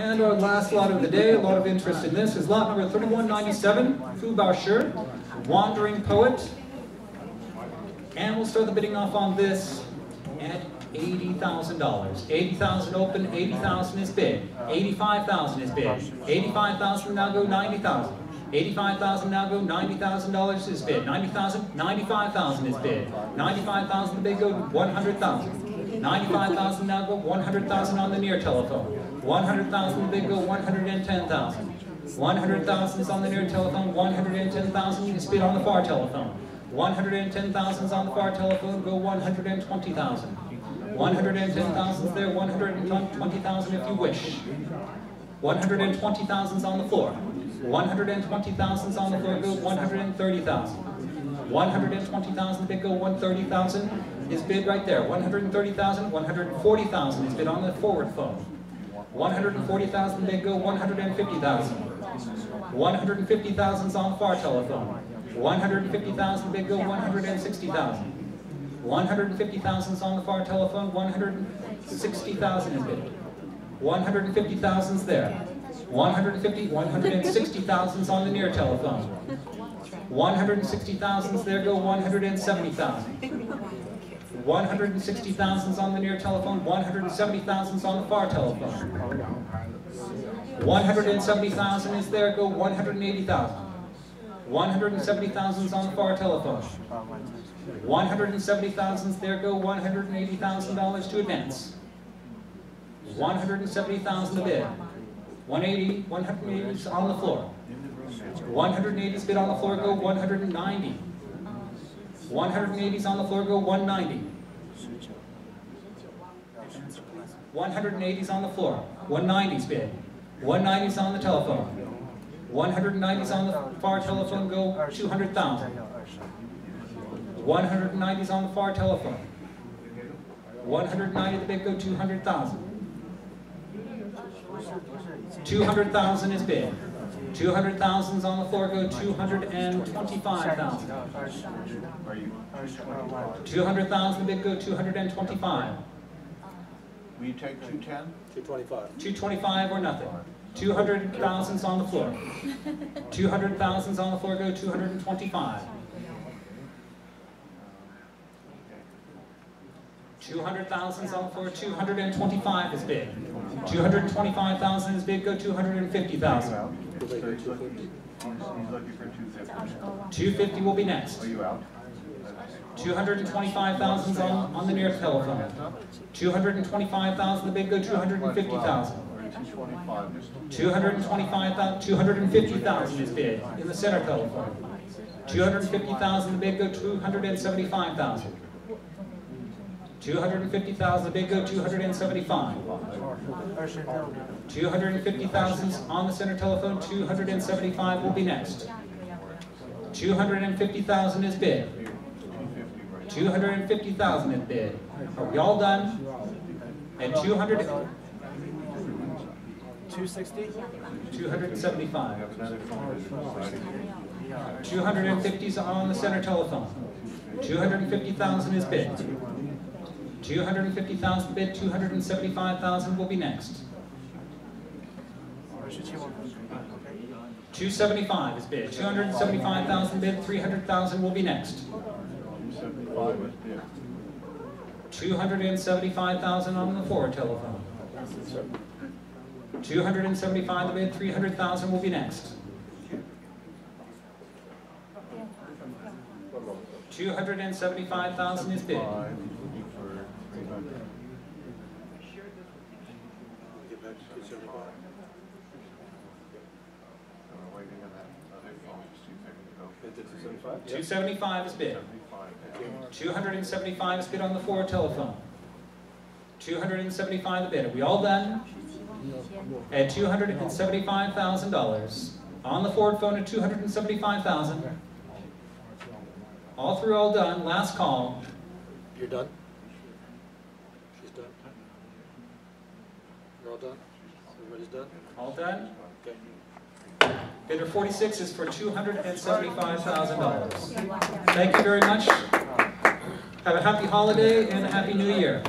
And our last lot of the day, a lot of interest in this, is lot number 3197, Fu Baoshi, Wandering Poet. And we'll start the bidding off on this at $80,000. 80,000 open, 80,000 is bid. 85,000 is bid. 85,000 now go 90,000. 85,000 now go, $90,000 is bid. 90,000, 95,000 is bid. 95,000 the bid go, 100,000. 95,000 now go, 100,000 on the near telephone. 100,000 the bid go, 110,000. 100,000 is on the near telephone, 110,000 is bid on the far telephone. 110,000 is on the far telephone, go 120,000. 110,000 is there, 120,000 if you wish. 120,000 is on the floor. 120,000 is on the floor, go 130,000. 120,000 bid go 130,000 is bid right there. 130,000, 140,000 is bid on the forward phone. 140,000 bid go 150,000. 150,000 is on far telephone. 150,000 bid go 160,000. 150,000 is on the far telephone, 160,000 is bid. 150,000 is there. 150, 160,000 is on the near telephone. 160,000 is there, go 170,000. 160,000 is on the near telephone, 170,000 is on the far telephone. 170,000 is there, go 180,000. 170,000 is on the far telephone. 170,000 is there, go $180,000 to advance. 170,000 to bid. 180, 180 is on the floor. 180 is bid on the floor, go 190. 180 is on the floor, go 190. 180 is on the floor. 190 is bid. 190 is on the telephone. 190 is on the far telephone, go 200,000. 190 is on the far telephone. 190 the bid, go 200,000. 200,000 is bid. 200,000 is on the floor, go 225,000. 200,000 bid, go 225. Will you take two ten? 225. 225 or nothing. 200,000 is on the floor. 200,000 is on the floor, go 225. 200,000 is on the floor, 225 is bid. 225,000 is bid, go 250,000. He's looking for two fifty. 250 will be next. Are you out? 225,000 on, on the near telephone. 225,000, the bid go 250,000. Two twenty-five, just. 225,000, 250,000 is bid in the center telephone. 250,000, the bid go 275,000. 250,000, the bid go 275. 250,000 on the center telephone, 275 will be next. 250,000 is bid. Two fifty, right? 250,000 is bid. Are we all done? And 200, 260? 275. We have another 250 is on the center telephone. 250,000 is bid. 250,000 bid, 275,000 will be next. 275 is bid, 275,000 bid, 300,000 will be next. Two seventy-five is bid. 275,000 on the forward telephone. 275 the bid, 300,000 will be next. 275,000 is bid. Five, looking for three hundred. Get back to uh, 275. So we're waiting on that other phone, just two to go. Get to 275? 275 is bid. Seventy-five. 275 is bid on the forward telephone. 275 the bid. Are we all done? At $275,000. On the forward phone at 275,000. All through all done. Last call. You're done? She's done? You're all done? Everybody's done? All done? Okay. Bidder 46 is for $275,000. Thank you very much. Have a happy holiday and a happy new year.